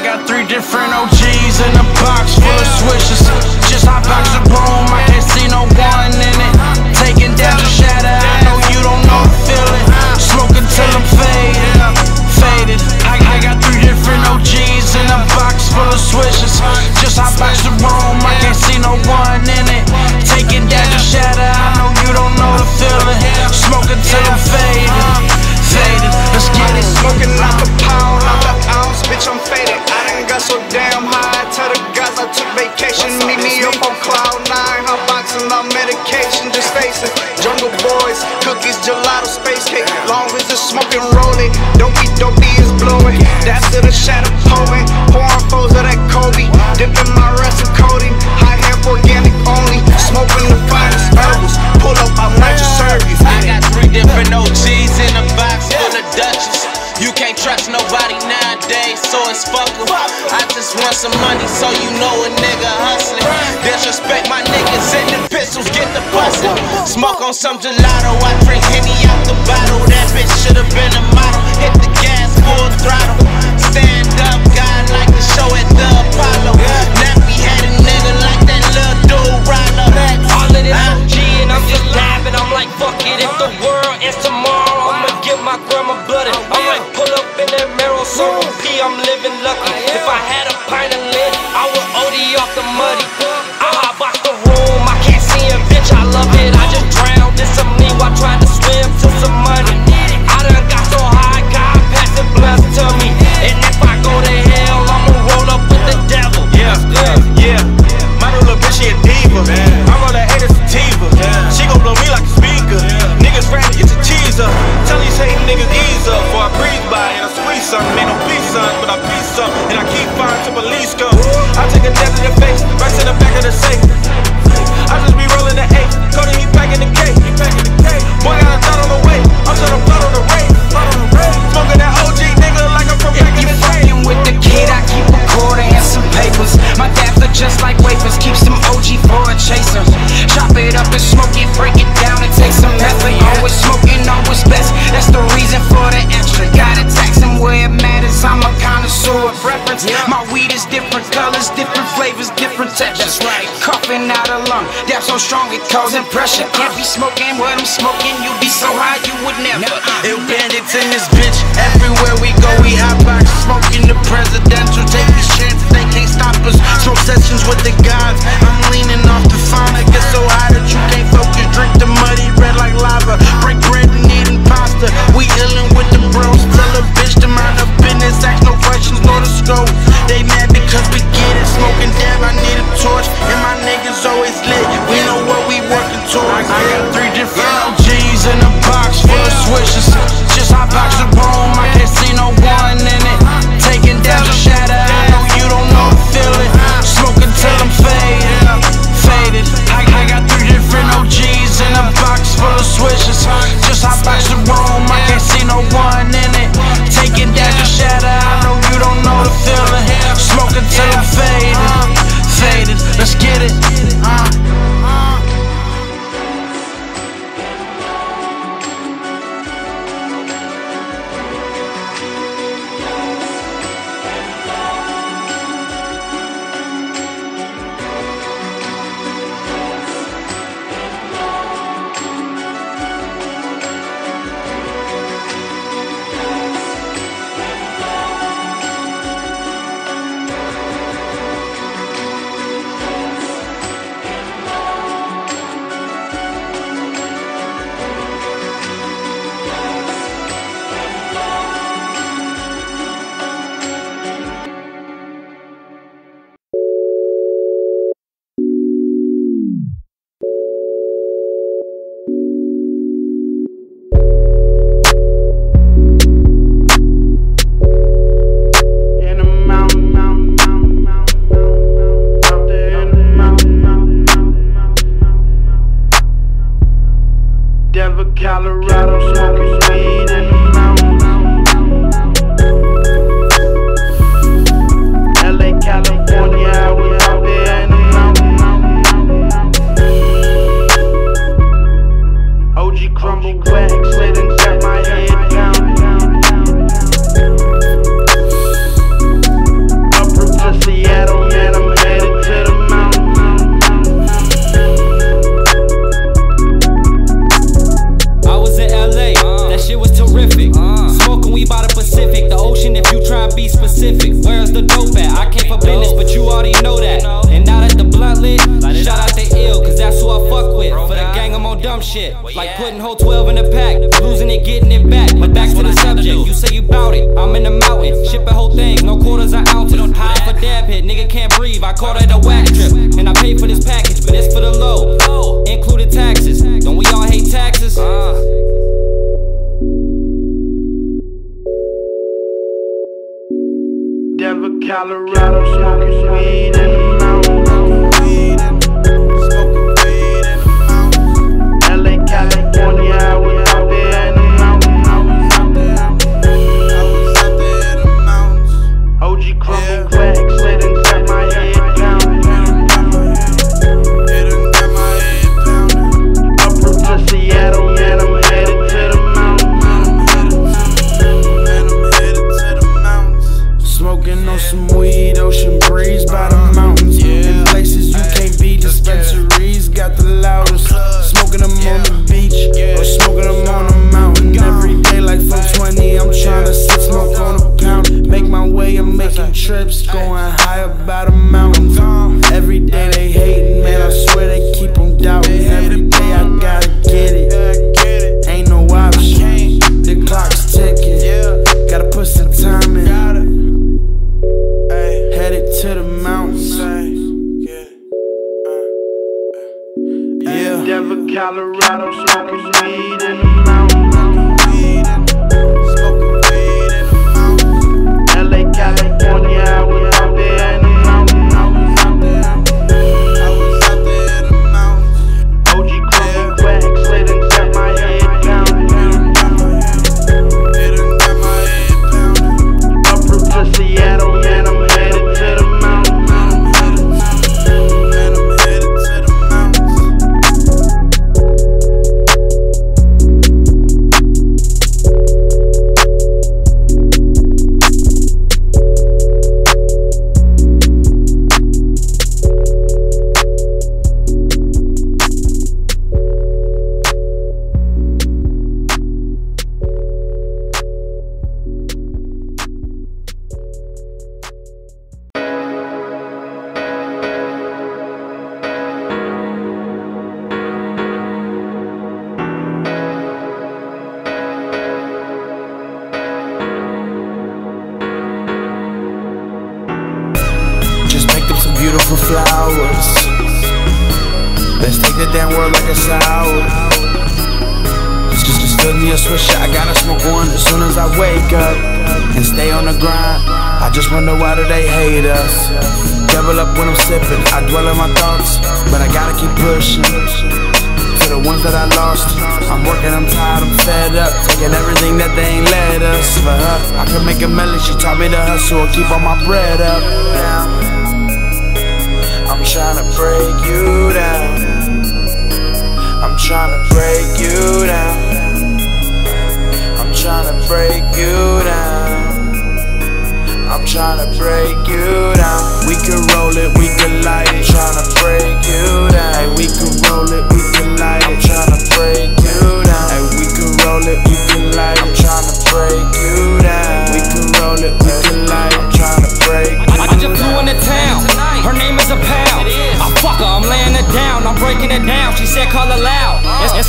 I got three different OGs in a box full of switches. Just hot box the room, I can't see no one in it. Taking down the shadow, I know you don't know the feeling. Smoking till I'm faded, faded. I, I got three different OGs in a box full of switches. Just hot box the room, I can't see no one in it. Taking down the shadow, I know you don't know the feeling. Smoking till I'm faded, faded. Let's get it, smoking like a up and roll it. Don't be dopey is blowing. That's to the shadow poet. Pouring foes of that Kobe. Dipping my rest of Cody. High half organic only. Smoking the finest herbals. Pull up, I might just serve you. I got three different OGs in a box full of Dutchess. You can't trust nobody nowadays, so it's fuck em. I just want some money, so you know a nigga hustling. Disrespect my niggas and the pistols, get the bustin'. Smoke on some gelato, I drink causing pressure. Can't be smoking what I'm smoking, You'd be so high you would never. Ill bandits in this bitch, everywhere we go, we hop until I'm faded. Faded, let's get it. Just wonder why do they hate us? Double up when I'm sipping. I dwell in my thoughts, but I gotta keep pushing. For the ones that I lost, I'm working, I'm tired, I'm fed up. Taking everything that they ain't let us. For her, I can make a million. She taught me to hustle and keep all my bread up. Now, I'm trying to break you down. I'm trying to break you down. I'm trying to break you down. I'm trying to break you down. We can roll it, we can light it. Trying to break you down. Hey, we can roll it, we can light it. I'm trying break you down. Hey, we can roll it, we can light it. I'm trying break you down. We can roll it, we can light it. I'm trying to break I, I just flew into town. Her name is a pound. I fuck her, I'm laying it down. I'm breaking it down. She said call her loud. And, and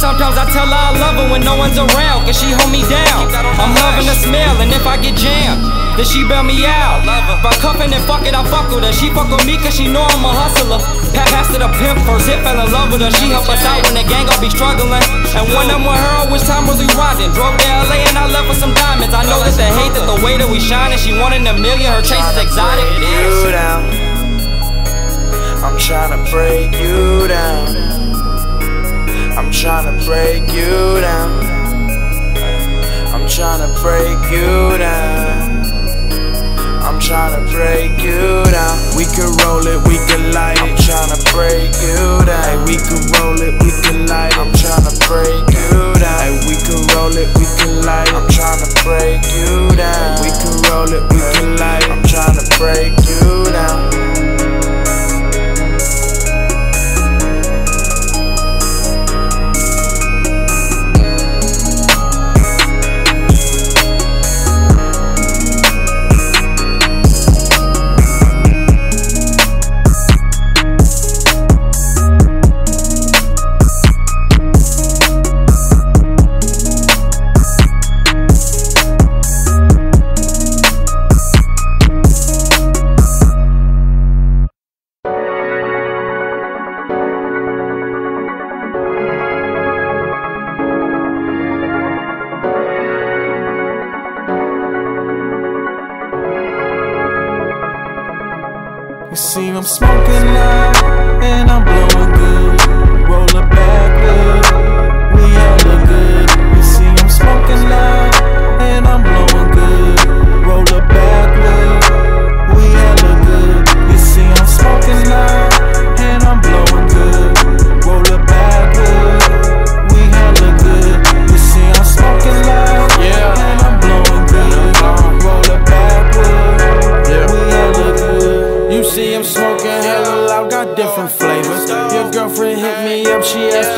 sometimes I tell her I love her when no one's around. Cause she hold me down. I'm loving the smell. And if I get jammed, then she bail me out. If I cuffin' and fuck it, I fuck with her. She fuck with me cause she know I'm a hustler. Pa- Passed it a pimp first hit, fell in love with her. She help us out when the gang gon' be struggling. And when I'm with her, which time was we riding? Drove to LA and I left with some diamonds. I know that they hate that the way that we shine and she wanted a million. Her chase is exotic. you down. I'm trying to break you down. I'm trying to break you down. I'm trying to break you down. I'm trying to break you down. We can roll it, we can light it. I'm trying to see I'm smoking now, and I'm blowing good.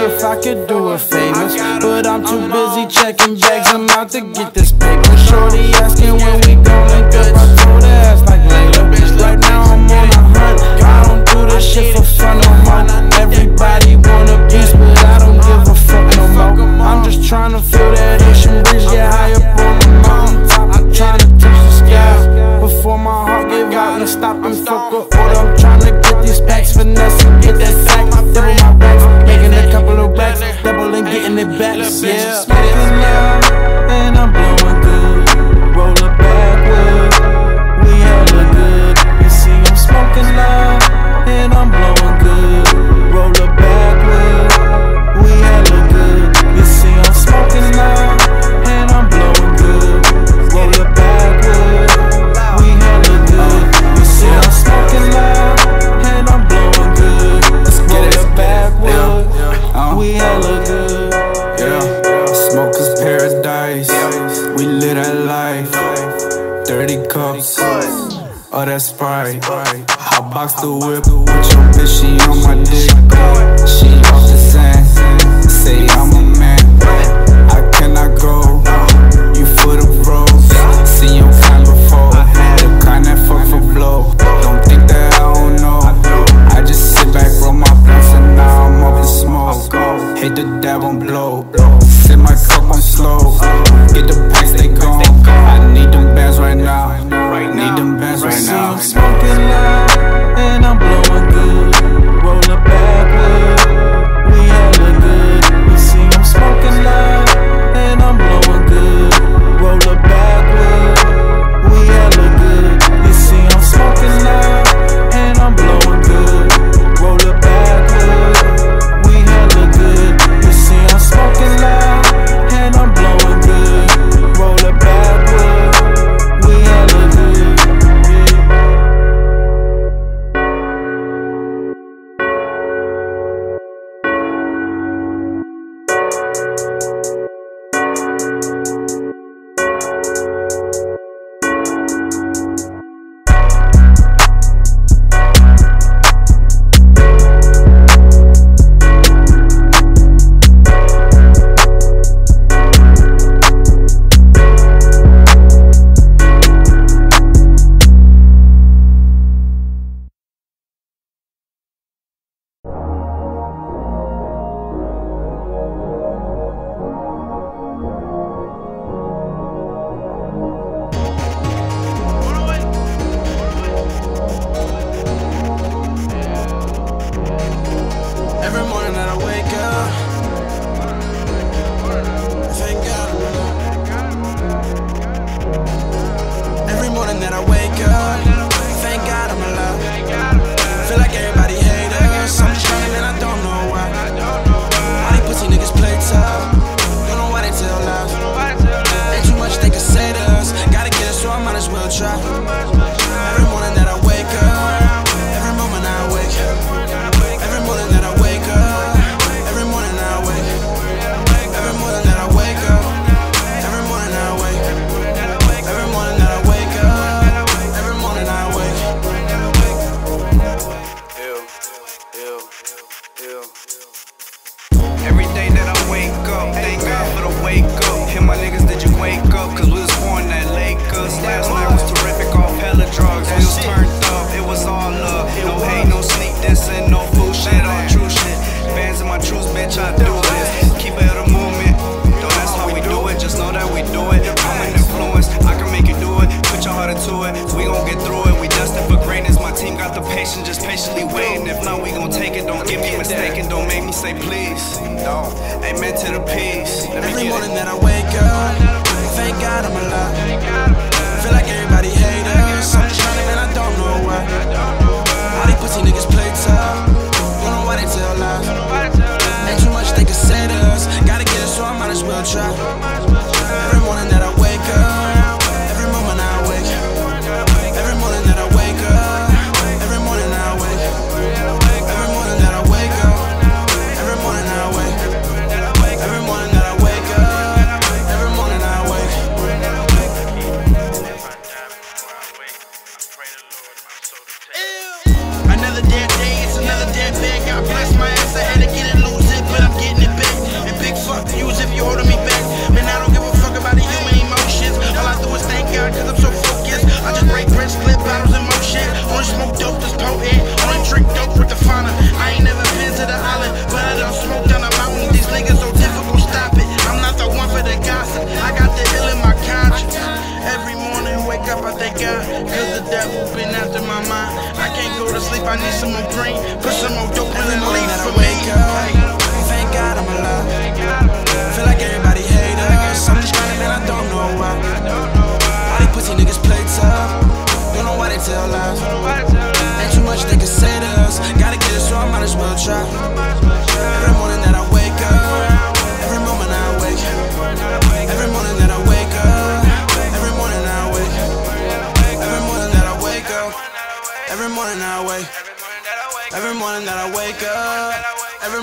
if I could do it famous. But I'm too busy checking bags, I'm out to get this paper. Shorty asking when we gon' link up, I told her ass like later Right now I'm on a hunt, I don't do this shit for fun no more. Everybody wanna beast, but I don't give a fuck no more. I'm just trying to feel that itch to whip. Whip.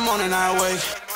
Morning I wake.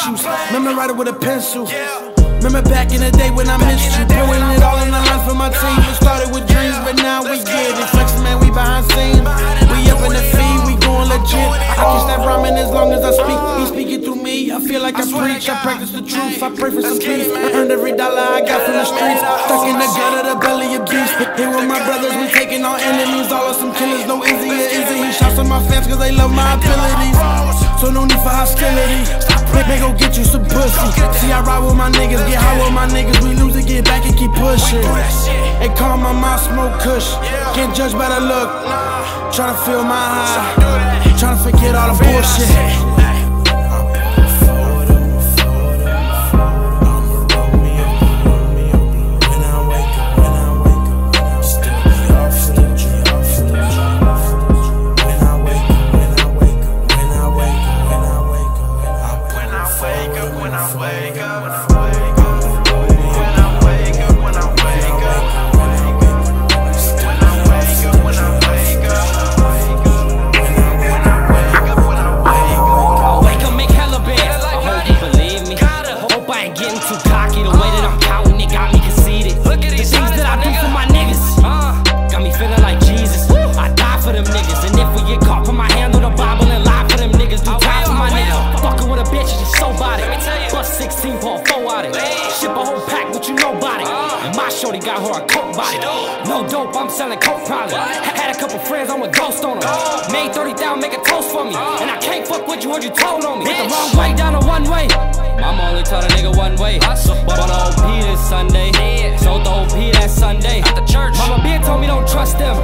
Issues. Remember write it with a pencil. Remember back in the day when I missed you. Doing it all in the line for my team. It started with dreams, but now we get it. Flexing, man, we behind scenes. We up in the feed, we going legit. I can stop rhyming as long as I speak. He speaking through me. I feel like I preach. I practice the truth. I pray for some peace. I earned every dollar I got from the streets. Stuck in the gutter, the belly of beast. Here with my brothers, we taking on enemies. All of some killers, no easy or easy. He shots on my fans cause they love my abilities. So no need for hostility. They, gon' get you some pussy. See, I ride with my niggas, get high with my niggas. We lose it, get back and keep pushing. They call my mouth smoke kush. Can't judge by the look. Tryna feel my high. Tryna forget all the bullshit. Bitch, just so body. Plus 16 for a four out it. Ship a whole pack, but you know body. And my shorty got her a coke body. No dope, I'm selling coke probably. Had a couple friends, I'm a ghost on them. Made 30,000, make a toast for me. And I can't fuck with you, what you told on me. Went the wrong way down the one way. Mama only told a nigga one way. But on the OP this Sunday. Sold the OP that Sunday. At the church. Mama beer told me don't trust them.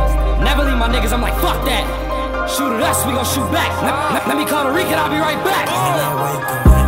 Never leave my niggas, I'm like, fuck that. Shoot at us, we gon' shoot back. Let, let- let me call the Rican, I'll be right back.